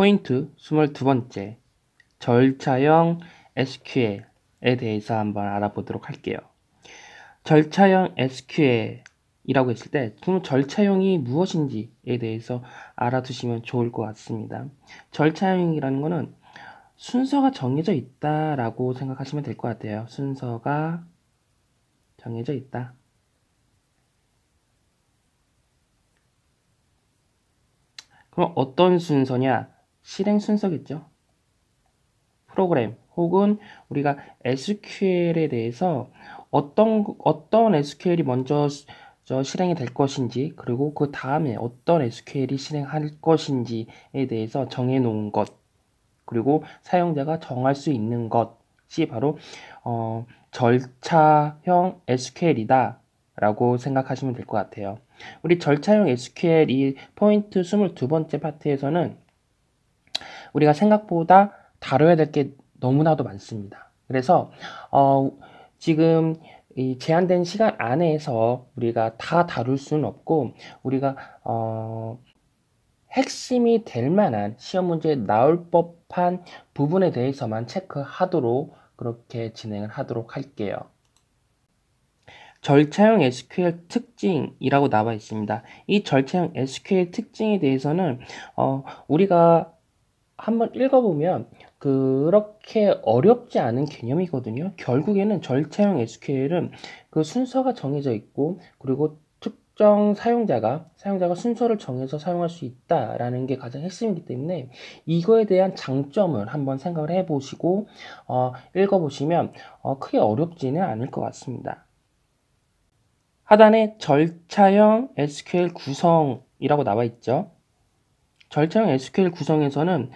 포인트 22번째 절차형 SQL에 대해서 한번 알아보도록 할게요. 절차형 SQL이라고 했을 때 절차형이 무엇인지에 대해서 알아두시면 좋을 것 같습니다. 절차형이라는 것은 순서가 정해져 있다라고 생각하시면 될 것 같아요. 순서가 정해져 있다. 그럼 어떤 순서냐? 실행 순서겠죠. 프로그램 혹은 우리가 SQL에 대해서 어떤 어떤 SQL이 먼저 저 실행이 될 것인지 그리고 그 다음에 어떤 SQL이 실행할 것인지에 대해서 정해 놓은 것 그리고 사용자가 정할 수 있는 것이 바로 어, 절차형 SQL이다 라고 생각하시면 될 것 같아요. 우리 절차형 SQL 이 포인트 22번째 파트에서는 우리가 생각보다 다뤄야 될 게 너무나도 많습니다. 그래서 어, 지금 이 제한된 시간 안에서 우리가 다 다룰 수는 없고 우리가 어, 핵심이 될 만한 시험 문제에 나올 법한 부분에 대해서만 체크하도록 그렇게 진행을 하도록 할게요. 절차형 SQL 특징이라고 나와 있습니다. 이 절차형 SQL 특징에 대해서는 어, 우리가 한번 읽어보면 그렇게 어렵지 않은 개념이거든요. 결국에는 절차형 SQL은 그 순서가 정해져 있고 그리고 특정 사용자가 사용자가 순서를 정해서 사용할 수 있다라는 게 가장 핵심이기 때문에 이거에 대한 장점을 한번 생각을 해보시고 어, 읽어보시면 어, 크게 어렵지는 않을 것 같습니다. 하단에 절차형 SQL 구성이라고 나와 있죠. 절차형 SQL 구성에서는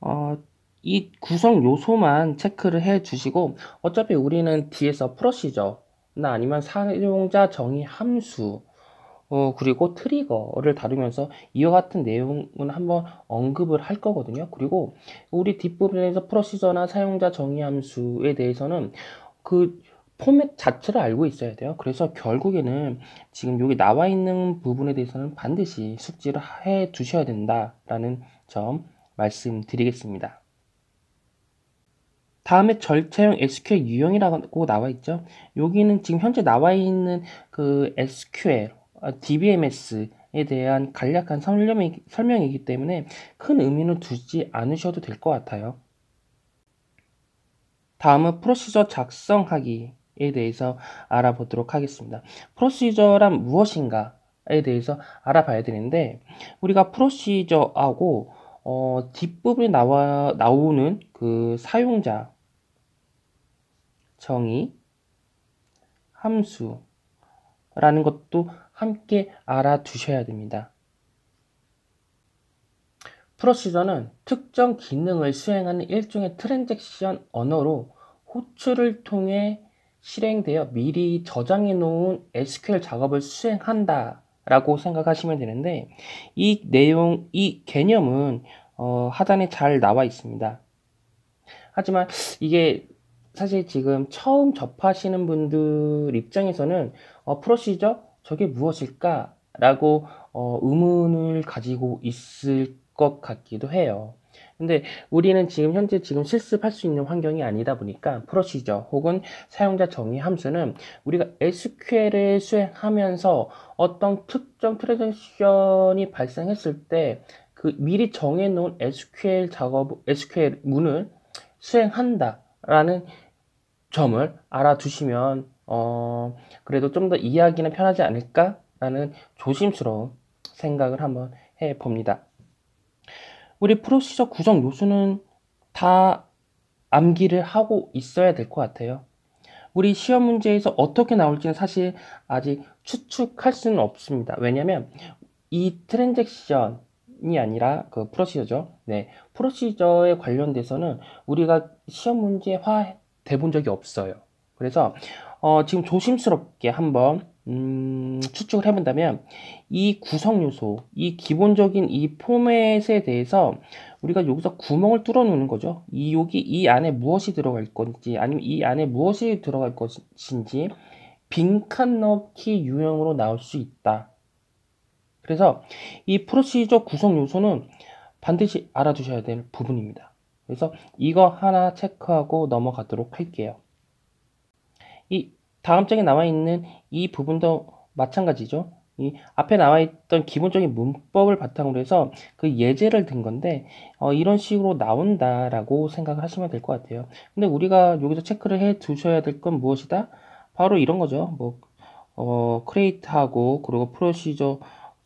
어, 이 구성 요소만 체크를 해 주시고 어차피 우리는 뒤에서 프로시저나 아니면 사용자 정의 함수 어, 그리고 트리거를 다루면서 이와 같은 내용은 한번 언급을 할 거거든요. 그리고 우리 뒷부분에서 프로시저나 사용자 정의 함수에 대해서는 그 포맷 자체를 알고 있어야 돼요. 그래서 결국에는 지금 여기 나와 있는 부분에 대해서는 반드시 숙지를 해 두셔야 된다라는 점 말씀드리겠습니다. 다음에 절차형 SQL 유형이라고 나와 있죠. 여기는 지금 현재 나와 있는 그 SQL, DBMS에 대한 간략한 설명이기 때문에 큰 의미는 두지 않으셔도 될 것 같아요. 다음은 프로시저 작성하기 에 대해서 알아보도록 하겠습니다. 프로시저란 무엇인가에 대해서 알아봐야 되는데 우리가 프로시저하고 어, 뒷부분에 나와 나오는 그 사용자 정의 함수라는 것도 함께 알아두셔야 됩니다. 프로시저는 특정 기능을 수행하는 일종의 트랜잭션 언어로 호출을 통해 실행되어 미리 저장해 놓은 SQL 작업을 수행한다 라고 생각하시면 되는데 이 내용, 이 개념은 어, 하단에 잘 나와 있습니다. 하지만 이게 사실 지금 처음 접하시는 분들 입장에서는 어, 프로시저 저게 무엇일까 라고 어, 의문을 가지고 있을 것 같기도 해요. 근데 우리는 지금 현재 지금 실습할 수 있는 환경이 아니다 보니까 프로시저 혹은 사용자 정의 함수는 우리가 SQL을 수행하면서 어떤 특정 트랜잭션이 발생했을 때 그 미리 정해 놓은 SQL 작업, SQL 문을 수행한다라는 점을 알아두시면 어, 그래도 좀 더 이해하기는 편하지 않을까라는 조심스러운 생각을 한번 해 봅니다. 우리 프로시저 구성 요소는 다 암기를 하고 있어야 될 것 같아요. 우리 시험 문제에서 어떻게 나올지는 사실 아직 추측할 수는 없습니다. 왜냐면 이 트랜잭션이 아니라 그 프로시저죠. 네. 프로시저에 관련돼서는 우리가 시험 문제화 돼 본 적이 없어요. 그래서 어, 지금 조심스럽게 한번 음, 추측을 해본다면 이 구성 요소, 이 기본적인 이 포맷에 대해서 우리가 여기서 구멍을 뚫어 놓는 거죠. 이 여기 이 안에 무엇이 들어갈 건지 아니면 이 안에 무엇이 들어갈 것인지 빈칸 넣기 유형으로 나올 수 있다. 그래서 이 프로시저 구성 요소는 반드시 알아두셔야 될 부분입니다. 그래서 이거 하나 체크하고 넘어가도록 할게요. 이 다음 장에 나와 있는 이 부분도 마찬가지죠. 이 앞에 나와 있던 기본적인 문법을 바탕으로 해서 그 예제를 든 건데 어, 이런 식으로 나온다라고 생각을 하시면 될 것 같아요. 근데 우리가 여기서 체크를 해 두셔야 될 건 무엇이다? 바로 이런 거죠. 뭐 어, create하고 그리고 procedure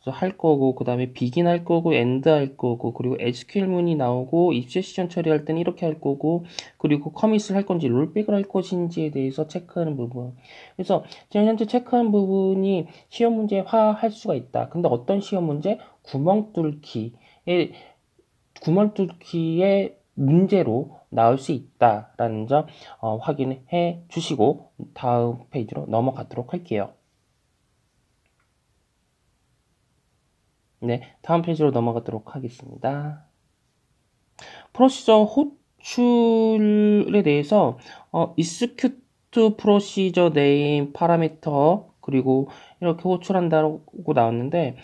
할 거고 그 다음에 begin 할 거고 end 할 거고 그리고 SQL문이 나오고 입체 시전 처리할 때는 이렇게 할 거고 그리고 commit을 할 건지 rollback을 할 것인지에 대해서 체크하는 부분. 그래서 지금 현재 체크하는 부분이 시험 문제화 할 수가 있다. 근데 어떤 시험 문제? 구멍 뚫기에 구멍 뚫기의 문제로 나올 수 있다라는 점 어, 확인해 주시고 다음 페이지로 넘어가도록 할게요. 네, 다음 페이지로 넘어가도록 하겠습니다. procedure 호출에 대해서 어, execute procedure name parameter 그리고 이렇게 호출한다고 나왔는데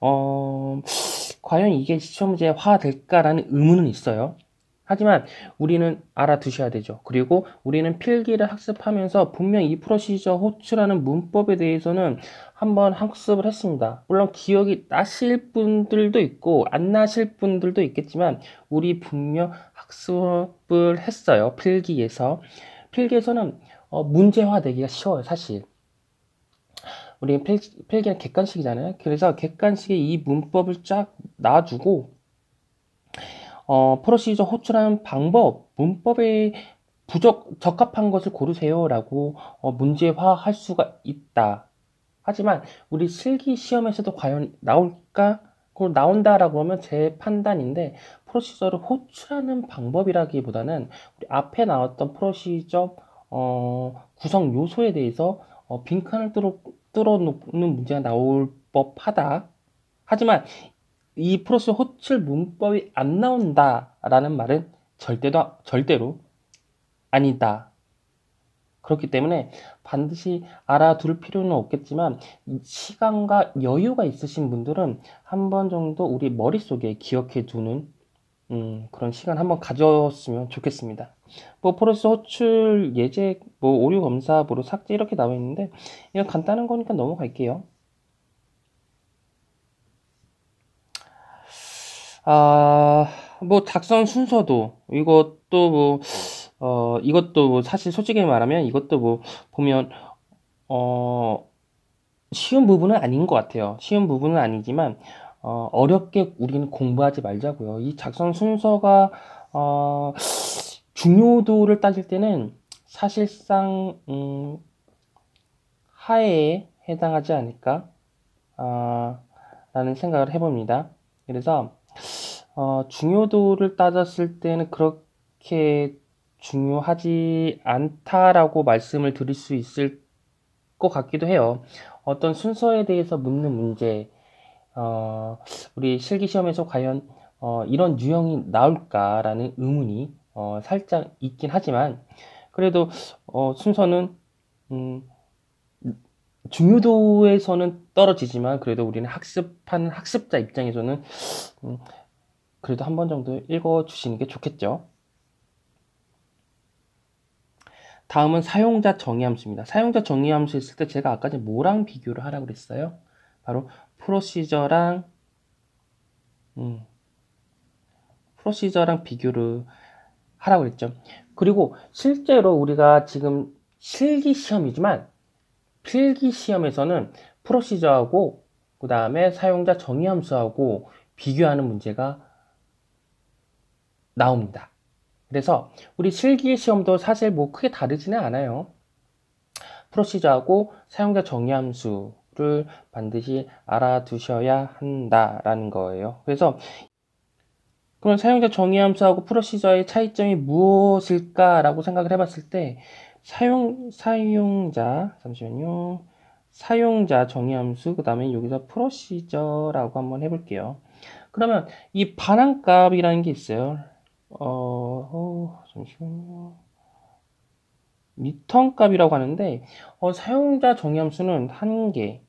어, 과연 이게 시험 문제화 될까라는 의문은 있어요. 하지만 우리는 알아두셔야 되죠. 그리고 우리는 필기를 학습하면서 분명 이 프로시저 호출하는 문법에 대해서는 한번 학습을 했습니다. 물론 기억이 나실 분들도 있고 안 나실 분들도 있겠지만 우리 분명 학습을 했어요. 필기에서. 필기에서는 어, 문제화되기가 쉬워요. 사실. 우리 필, 필기는 객관식이잖아요. 그래서 객관식에 이 문법을 쫙 놔주고 어, 프로시저 호출하는 방법, 문법에 부적, 적합한 것을 고르세요라고 어, 문제화할 수가 있다. 하지만 우리 실기 시험에서도 과연 나올까? 그걸 나온다라고 하면 제 판단인데 프로시저를 호출하는 방법이라기보다는 우리 앞에 나왔던 프로시저 어, 구성 요소에 대해서 어, 빈칸을 뚫어, 뚫어 놓는 문제가 나올 법하다. 하지만 이 프로스 호출 문법이 안 나온다라는 말은 절대로, 절대로 아니다. 그렇기 때문에 반드시 알아둘 필요는 없겠지만 시간과 여유가 있으신 분들은 한 번 정도 우리 머릿속에 기억해 두는 음, 그런 시간 한번 가졌으면 좋겠습니다. 뭐 프로스 호출 예제 뭐 오류 검사 보로 삭제 이렇게 나와 있는데 이건 간단한 거니까 넘어갈게요. 아, 뭐 작성 순서도 이것도 뭐 어, 이것도 뭐 사실 솔직히 말하면 이것도 뭐 보면 어, 쉬운 부분은 아닌 것 같아요. 쉬운 부분은 아니지만 어, 어렵게 우리는 공부하지 말자고요. 이 작성 순서가 어, 중요도를 따질 때는 사실상 음, 하에 해당하지 않을까 어, 라는 생각을 해봅니다. 그래서 어, 중요도를 따졌을 때는 그렇게 중요하지 않다라고 말씀을 드릴 수 있을 것 같기도 해요. 어떤 순서에 대해서 묻는 문제, 어, 우리 실기 시험에서 과연 어, 이런 유형이 나올까라는 의문이 어, 살짝 있긴 하지만 그래도 어, 순서는 음, 중요도에서는 떨어지지만 그래도 우리는 학습하는 학습자 입장에서는 음, 그래도 한 번 정도 읽어 주시는 게 좋겠죠. 다음은 사용자 정의 함수입니다. 사용자 정의 함수 있을 때 제가 아까 전에 뭐랑 비교를 하라고 그랬어요? 바로 프로시저랑 음, 프로시저랑 비교를 하라고 그랬죠. 그리고 실제로 우리가 지금 실기 시험이지만 필기 시험에서는 프로시저하고 그 다음에 사용자 정의 함수하고 비교하는 문제가 나옵니다. 그래서 우리 실기 시험도 사실 뭐 크게 다르지는 않아요. 프로시저하고 사용자 정의함수를 반드시 알아두셔야 한다라는 거예요. 그래서 그럼 사용자 정의함수하고 프로시저의 차이점이 무엇일까라고 생각을 해봤을 때 사용 사용자 잠시만요. 사용자 정의함수 그 다음에 여기서 프로시저라고 한번 해볼게요. 그러면 이 반환값이라는 게 있어요. 어, 어 잠시만요. return 값이라고 하는데 어, 사용자 정의함수는 한 개.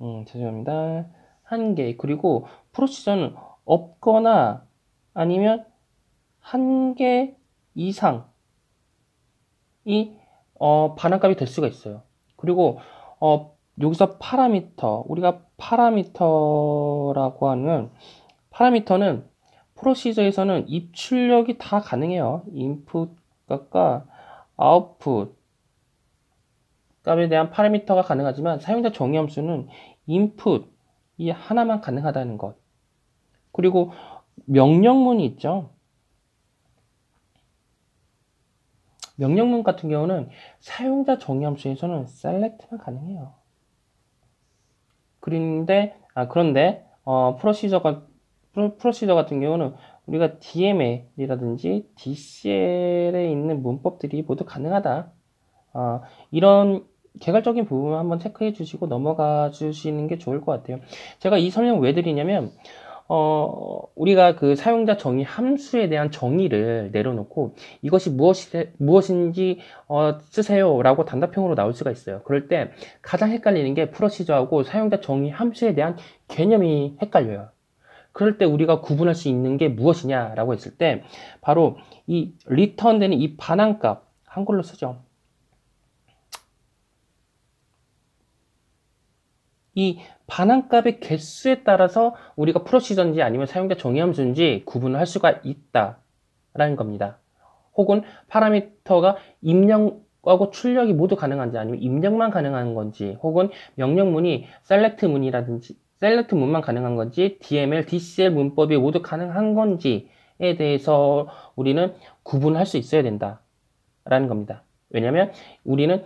음, 죄송합니다. 한 개. 그리고 procedure는 없거나 아니면 한 개 이상이 어, 반환값이 될 수가 있어요. 그리고 어, 여기서 파라미터 우리가 파라미터라고 하는 파라미터는 프로시저에서는 입출력이 다 가능해요. 인풋 값과 아웃풋 값에 대한 파라미터가 가능하지만 사용자 정의 함수는 인풋 이 하나만 가능하다는 것. 그리고 명령문이 있죠. 명령문 같은 경우는 사용자 정의 함수에서는 select만 가능해요. 그런데 아 그런데 어, 프로시저가 프로시저 같은 경우는 우리가 DML이라든지 DCL에 있는 문법들이 모두 가능하다. 어, 이런 개괄적인 부분을 한번 체크해 주시고 넘어가 주시는 게 좋을 것 같아요. 제가 이 설명 왜 드리냐면 어, 우리가 그 사용자 정의 함수에 대한 정의를 내려놓고 이것이 무엇이, 무엇인지 어, 쓰세요 라고 단답형으로 나올 수가 있어요. 그럴 때 가장 헷갈리는 게 프로시저하고 사용자 정의 함수에 대한 개념이 헷갈려요. 그럴 때 우리가 구분할 수 있는 게 무엇이냐라고 했을 때 바로 이 리턴되는 이 반환값 한글로 쓰죠. 이 반환값의 개수에 따라서 우리가 프로시저인지 아니면 사용자 정의함수인지 구분을 할 수가 있다라는 겁니다. 혹은 parameter가 입력하고 출력이 모두 가능한지 아니면 입력만 가능한 건지 혹은 명령문이 select 문이라든지 select 문만 가능한 건지 DML, DCL 문법이 모두 가능한 건지에 대해서 우리는 구분할 수 있어야 된다라는 겁니다. 왜냐하면 우리는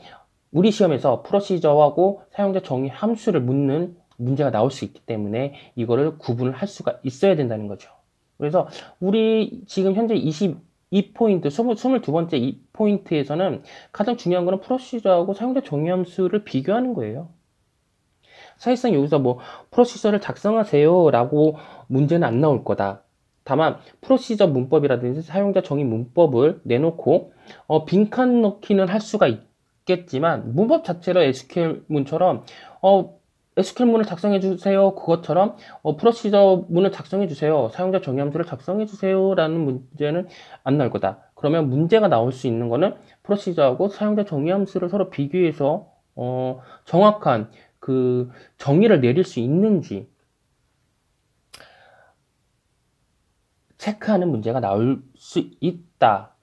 우리 시험에서 procedure하고 사용자 정의 함수를 묻는 문제가 나올 수 있기 때문에 이거를 구분을 할 수가 있어야 된다는 거죠. 그래서 우리 지금 현재 22포인트, 22번째 이 포인트에서는 가장 중요한 거는 프로시저하고 사용자 정의 함수를 비교하는 거예요. 사실상 여기서 뭐 프로시저를 작성하세요 라고 문제는 안 나올 거다. 다만 프로시저 문법이라든지 사용자 정의 문법을 내놓고 어, 빈칸 넣기는 할 수가 있 있겠지만 문법 자체로 SQL 문처럼 어, SQL 문을 작성해 주세요. 그것처럼 어, 프로시저 문을 작성해 주세요. 사용자 정의 함수를 작성해 주세요 라는 문제는 안 나올 거다. 그러면 문제가 나올 수 있는 거는 프로시저하고 사용자 정의 함수를 서로 비교해서 어, 정확한 그 정의를 내릴 수 있는지 체크하는 문제가 나올 수 있다.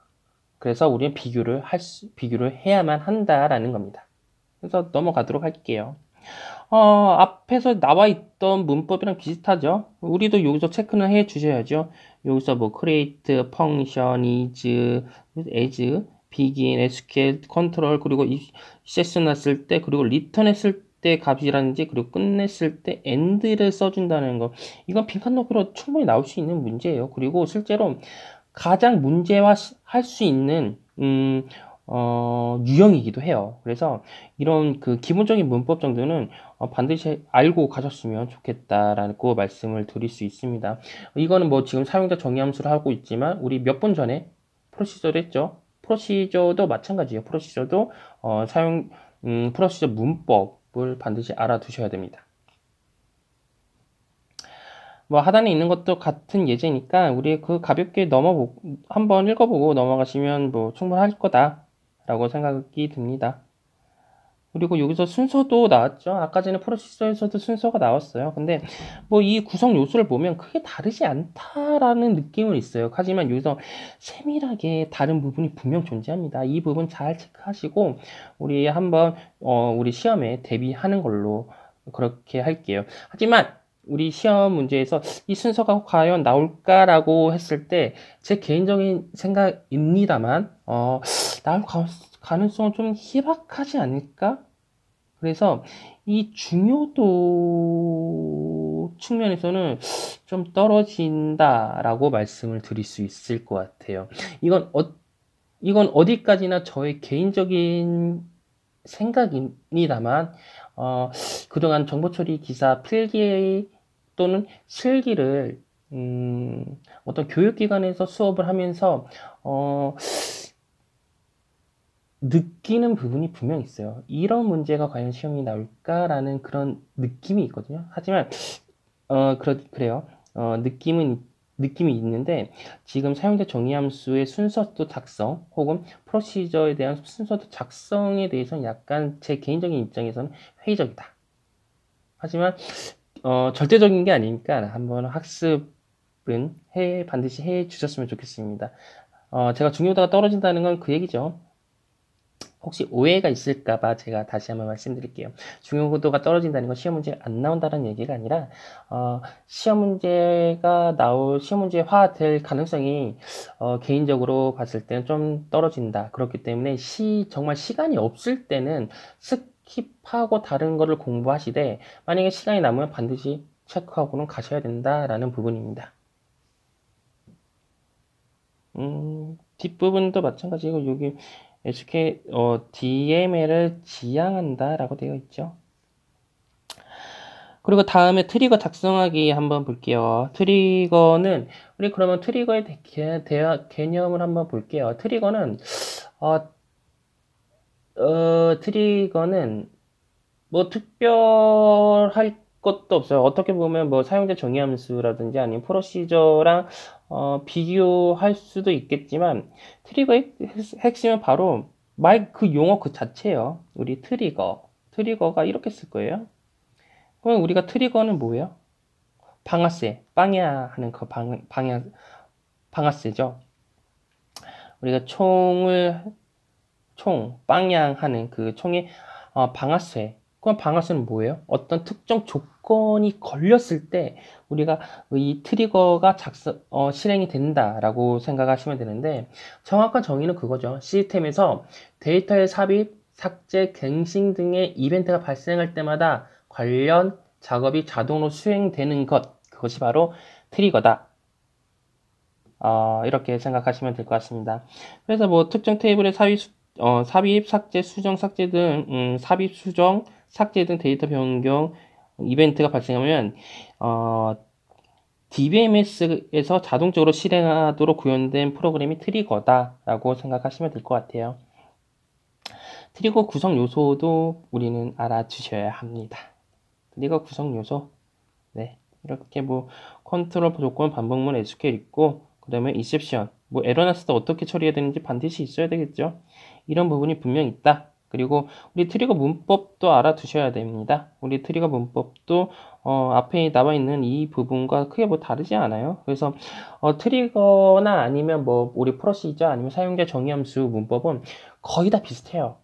그래서 우리는 비교를 할 수, 비교를 해야만 한다라는 겁니다. 그래서 넘어가도록 할게요. 어, 앞에서 나와 있던 문법이랑 비슷하죠? 우리도 여기서 체크는 해 주셔야죠. 여기서 뭐 create, function, is, as, begin, sql, control, 그리고 session 했을 때, 그리고 return 했을 때 값이라든지, 그리고 끝냈을 때 end를 써준다는 거. 이건 빈칸 넣기로 충분히 나올 수 있는 문제예요. 그리고 실제로 가장 문제화 할 수 있는 음, 어, 유형이기도 해요. 그래서 이런 그 기본적인 문법 정도는 어, 반드시 알고 가셨으면 좋겠다라고 말씀을 드릴 수 있습니다. 이거는 뭐 지금 사용자 정의함수를 하고 있지만 우리 몇 분 전에 프로시저를 했죠. 프로시저도 마찬가지예요. 프로시저도 어, 사용 음, 프로시저 문법 을 반드시 알아두셔야 됩니다. 뭐 하단에 있는 것도 같은 예제니까 우리 그 가볍게 넘어보 한번 읽어보고 넘어가시면 뭐 충분할 거다라고 생각이 듭니다. 그리고 여기서 순서도 나왔죠. 아까 전에 프로시서에서도 순서가 나왔어요. 근데 뭐 이 구성 요소를 보면 크게 다르지 않다라는 느낌은 있어요. 하지만 여기서 세밀하게 다른 부분이 분명 존재합니다. 이 부분 잘 체크하시고 우리 한번 어 우리 시험에 대비하는 걸로 그렇게 할게요. 하지만 우리 시험 문제에서 이 순서가 과연 나올까라고 했을 때 제 개인적인 생각입니다만 어, 나올 가능성은 좀 희박하지 않을까? 그래서 이 중요도 측면에서는 좀 떨어진다라고 말씀을 드릴 수 있을 것 같아요. 이건 어, 이건 어디까지나 저의 개인적인 생각입니다만 어, 그동안 정보 처리 기사 필기 또는 실기를 음, 어떤 교육기관에서 수업을 하면서 어, 느끼는 부분이 분명 있어요. 이런 문제가 과연 시험이 나올까라는 그런 느낌이 있거든요. 하지만 어, 그러, 그래요. 어, 느낌은 느낌이 있는데 지금 사용자 정의함수의 순서도 작성 혹은 프로시저에 대한 순서도 작성에 대해서는 약간 제 개인적인 입장에서는 회의적이다. 하지만 어, 절대적인 게 아니니까 한번 학습은 해 반드시 해 주셨으면 좋겠습니다. 어, 제가 중요도가 떨어진다는 건 그 얘기죠. 혹시 오해가 있을까봐 제가 다시 한번 말씀드릴게요. 중요도가 떨어진다는 건 시험 문제 안 나온다는 얘기가 아니라 어, 시험 문제가 나올 시험 문제화 될 가능성이 어, 개인적으로 봤을 때는 좀 떨어진다. 그렇기 때문에 시 정말 시간이 없을 때는 skip하고 다른 거를 공부하시되 만약에 시간이 남으면 반드시 체크하고는 가셔야 된다라는 부분입니다. 음, 뒷부분도 마찬가지고 여기 SK 어, DML을 지향한다라고 되어 있죠. 그리고 다음에 trigger 작성하기 한번 볼게요. trigger는 우리 그러면 trigger의 개, 대, 개념을 한번 볼게요. trigger는 어, 어, trigger는 뭐 특별할 것도 없어요. 어떻게 보면 뭐 사용자 정의 함수라든지 아니면 procedure랑 어, 비교할 수도 있겠지만 trigger의 핵심은 바로 말 그 용어 그 자체예요. 우리 trigger. Trigger가 이렇게 쓸 거예요. 그러면 우리가 trigger는 뭐예요? 방아쇠, 빵야 하는 그 빵, 빵야, 방아쇠죠. 우리가 총을, 총, 빵양하는 그 총의 어, 방아쇠. 그럼 방아쇠는 뭐예요? 어떤 특정 조 건이 걸렸을 때 우리가 이 트리거가 작성, 어, 실행이 된다라고 생각하시면 되는데 정확한 정의는 그거죠. 시스템에서 데이터의 삽입, 삭제, 갱신 등의 이벤트가 발생할 때마다 관련 작업이 자동으로 수행되는 것 그것이 바로 Trigger다. 어, 이렇게 생각하시면 될 것 같습니다. 그래서 뭐 특정 테이블의 삽입, 어, 삽입, 삭제, 수정, 삭제 등 음, 삽입, 수정, 삭제 등 데이터 변경 이벤트가 발생하면 어, DBMS에서 자동적으로 실행하도록 구현된 프로그램이 trigger다라고 생각하시면 될 것 같아요. Trigger 구성 요소도 우리는 알아주셔야 합니다. Trigger 구성 요소, 네 이렇게 뭐 컨트롤 조건 반복문 SQL 있고 그 다음에 exception, 뭐 에러 났을 때 어떻게 처리해야 되는지 반드시 있어야 되겠죠. 이런 부분이 분명 있다. 그리고 우리 trigger 문법도 알아두셔야 됩니다. 우리 trigger 문법도 어, 앞에 나와 있는 이 부분과 크게 뭐 다르지 않아요. 그래서 어, trigger나 아니면 뭐 우리 procedure 아니면 사용자 정의함수 문법은 거의 다 비슷해요.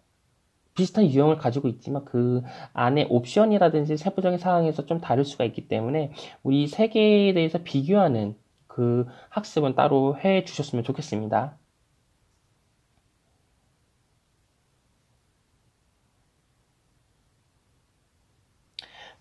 비슷한 유형을 가지고 있지만 그 안에 옵션이라든지 세부적인 사항에서 좀 다를 수가 있기 때문에 우리 세 개에 대해서 비교하는 그 학습은 따로 해 주셨으면 좋겠습니다.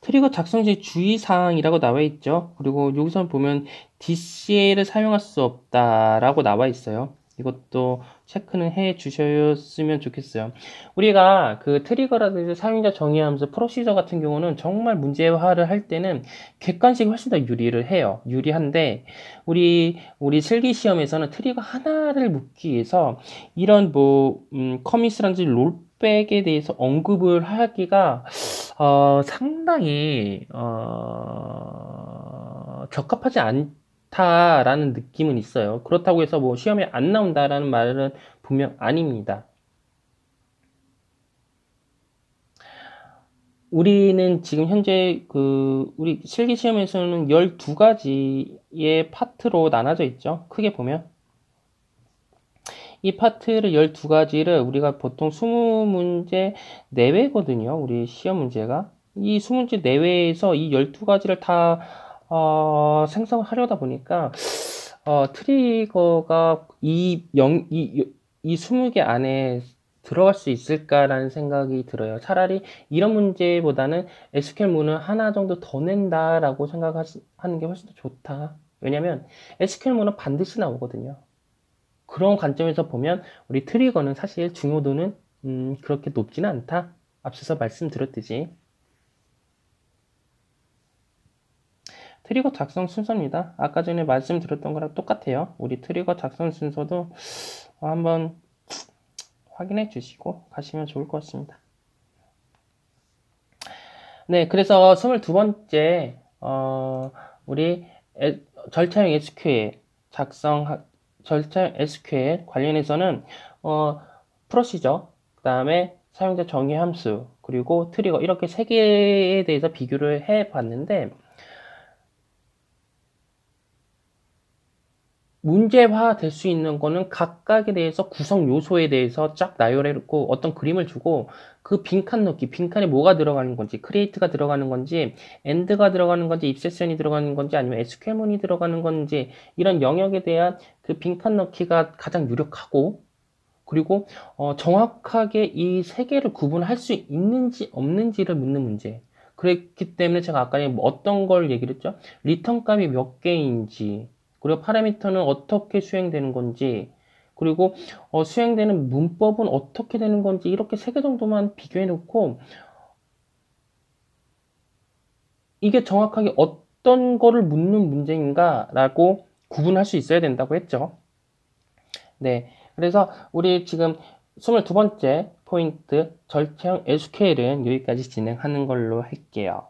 트리거 작성 시 주의사항이라고 나와 있죠. 그리고 여기서 보면 DCL을 사용할 수 없다라고 나와 있어요. 이것도 체크는 해 주셨으면 좋겠어요. 우리가 그 trigger라든지 사용자 정의 함수, procedure 같은 경우는 정말 문제화를 할 때는 객관식이 훨씬 더 유리를 해요. 유리한데 우리 우리 실기 시험에서는 trigger 하나를 묻기 위해서 이런 뭐 음, commit이라든지 rollback에 대해서 언급을 하기가 어, 상당히 어, 적합하지 않 다라는 느낌은 있어요. 그렇다고 해서 뭐 시험에 안 나온다라는 말은 분명 아닙니다. 우리는 지금 현재 그 우리 실기 시험에서는 12가지의 파트로 나눠져 있죠. 크게 보면 이 파트를 12가지를 우리가 보통 20문제 내외거든요. 우리 시험 문제가. 이 20문제 내외에서 이 12가지를 다 어, 생성을 하려다 보니까 어, 트리거가 이, 영, 이, 이 20개 안에 들어갈 수 있을까라는 생각이 들어요. 차라리 이런 문제보다는 SQL문을 하나 정도 더 낸다라고 생각하는 게 훨씬 더 좋다. 왜냐면 SQL문은 반드시 나오거든요. 그런 관점에서 보면 우리 트리거는 사실 중요도는 음, 그렇게 높지는 않다. 앞서서 말씀드렸듯이 Trigger 작성 순서입니다. 아까 전에 말씀드렸던 거랑 똑같아요. 우리 trigger 작성 순서도 한번 확인해 주시고 가시면 좋을 것 같습니다. 네, 그래서 22번째 어, 우리 에, 절차형 SQL 작성 절차형 SQL 관련해서는 어, procedure 그다음에 사용자 정의 함수 그리고 trigger 이렇게 세 개에 대해서 비교를 해 봤는데 문제화 될 수 있는 거는 각각에 대해서 구성 요소에 대해서 쫙 나열해놓고 어떤 그림을 주고 그 빈칸 넣기, 빈칸에 뭐가 들어가는 건지, create가 들어가는 건지, end가 들어가는 건지, 입세션이 들어가는 건지, 아니면 SQL문이 들어가는 건지, 이런 영역에 대한 그 빈칸 넣기가 가장 유력하고, 그리고 어, 정확하게 이 세 개를 구분할 수 있는지 없는지를 묻는 문제. 그랬기 때문에 제가 아까 어떤 걸 얘기를 했죠? Return 값이 몇 개인지, 그리고 parameter는 어떻게 수행되는 건지, 그리고 어, 수행되는 문법은 어떻게 되는 건지 이렇게 세 개 정도만 비교해 놓고 이게 정확하게 어떤 거를 묻는 문제인가라고 구분할 수 있어야 된다고 했죠. 네. 그래서 우리 지금 22번째 포인트 절차형 SQL은 여기까지 진행하는 걸로 할게요.